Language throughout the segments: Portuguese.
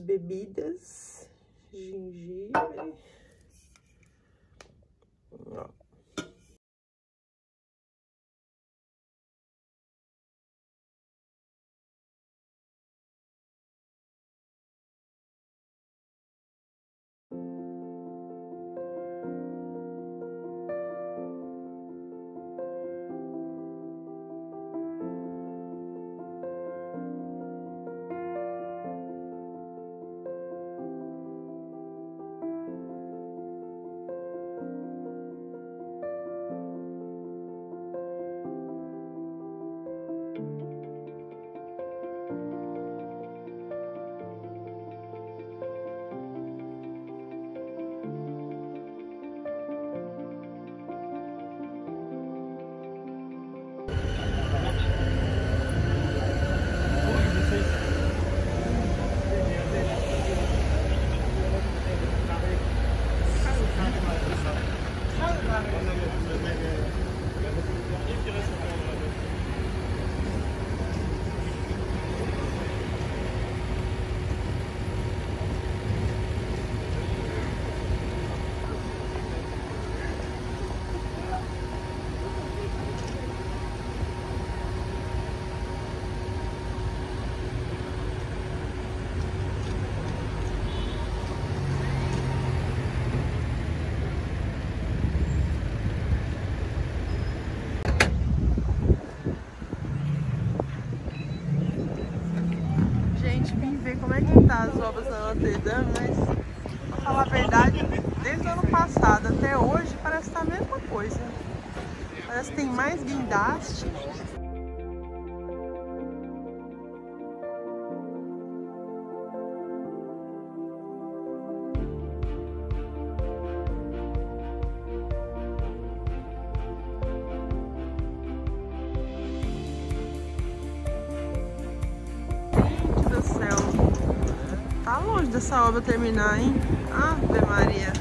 bebidas, gengibre. Ó. obras da Notre mas pra falar a verdade, desde o ano passado até hoje parece que tá a mesma coisa. Parece que tem mais guindaste. Dessa obra terminar, hein? Ave Maria.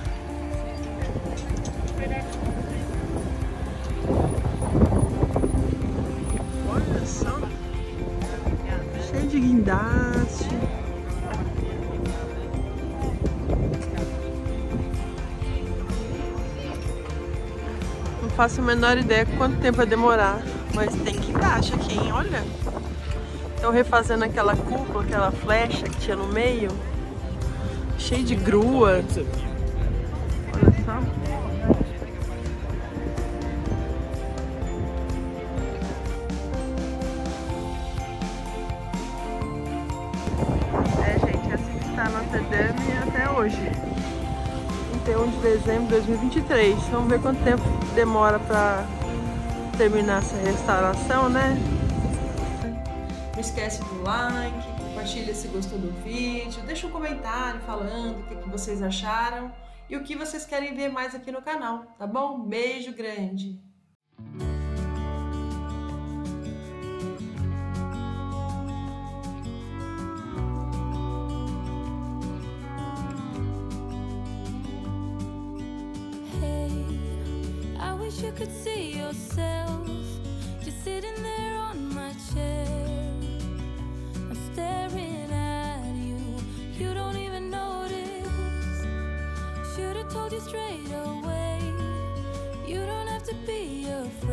Olha só. Cheio de guindaste. Não faço a menor ideia quanto tempo vai demorar. Mas tem guindaste aqui, hein? Olha. Estão refazendo aquela cúpula, aquela flecha que tinha no meio. Cheio de grua. Olha só. É, gente, é assim que está Notre Dame até hoje. 31 de dezembro de 2023. Vamos ver quanto tempo demora para terminar essa restauração, né? Não esquece do like, compartilha se gostou do vídeo, deixa um comentário falando o que, vocês acharam e o que vocês querem ver mais aqui no canal, tá bom? Beijo grande! You could see yourself just sitting there on straight away, you don't have to be afraid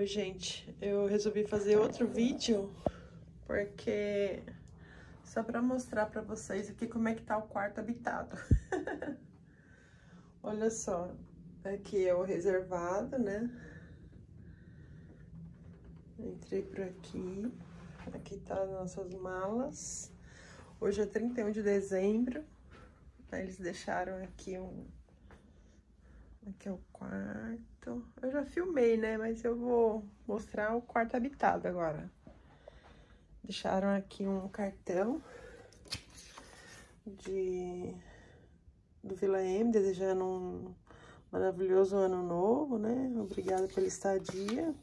Oi, gente. Eu resolvi fazer outro vídeo porque só pra mostrar pra vocês aqui como é que tá o quarto habitado. Olha só, aqui é o reservado, né? Entrei por aqui. Aqui tá as nossas malas. Hoje é 31 de dezembro. Eles deixaram aqui um Aqui é o quarto. Eu já filmei, né? Mas eu vou mostrar o quarto habitado agora. Deixaram aqui um cartão de do Vila M, desejando um maravilhoso ano novo, né? Obrigada pela estadia.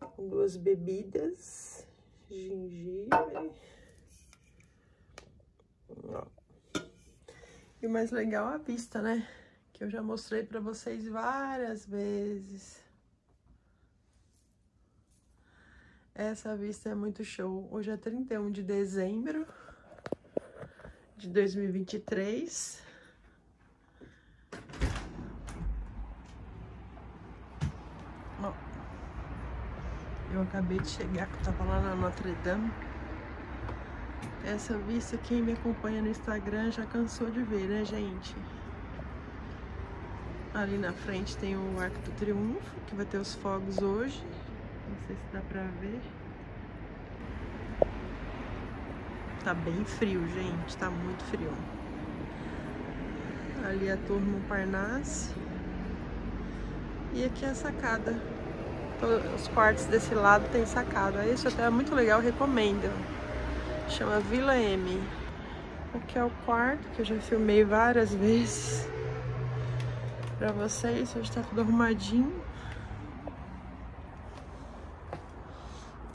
Com duas bebidas, gengibre. Ó. E o mais legal é a vista, né? Que eu já mostrei pra vocês várias vezes. Essa vista é muito show. Hoje é 31 de dezembro de 2023. Ó, eu acabei de chegar, que eu tava lá na Notre Dame. Essa vista, quem me acompanha no Instagram já cansou de ver, né, gente? Ali na frente tem o Arco do Triunfo, que vai ter os fogos hoje. Não sei se dá pra ver. Tá bem frio, gente. Tá muito frio. Ali é a Torre Montparnasse. E aqui é a sacada. Os quartos desse lado tem sacada. Esse hotel é muito legal, recomendo. Chama Vila M. Aqui é o quarto que eu já filmei várias vezes pra vocês. Hoje tá tudo arrumadinho.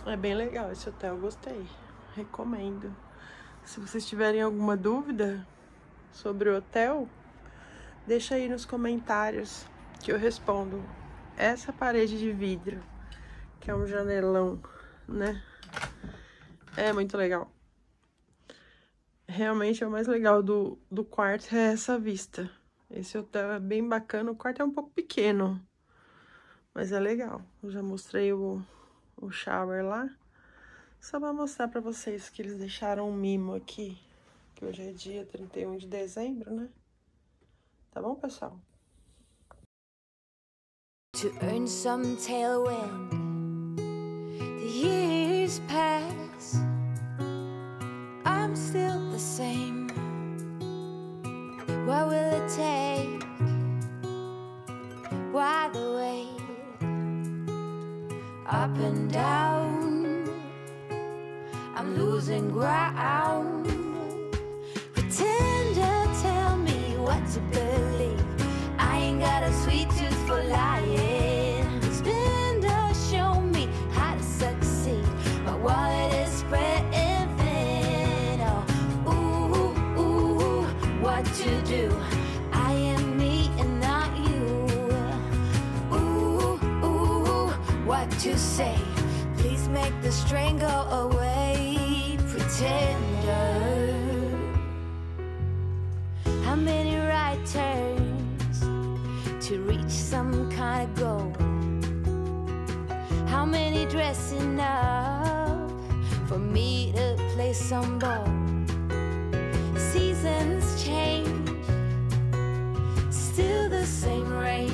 É bem legal esse hotel, gostei. Recomendo. Se vocês tiverem alguma dúvida sobre o hotel, deixa aí nos comentários que eu respondo. Essa parede de vidro, que é um janelão, né? É muito legal. Realmente é o mais legal do, do quarto é essa vista. Esse hotel é bem bacana. O quarto é um pouco pequeno, mas é legal. Eu já mostrei o, o shower lá. Só pra mostrar pra vocês que eles deixaram um mimo aqui. Que hoje é dia 31 de dezembro, né? Tá bom, pessoal? To earn some tailwind The years pass I'm still the same What will it take? Why the wait? Up and down I'm losing ground How many right turns to reach some kind of goal? How many dressing up for me to play some ball? Seasons change, still the same range.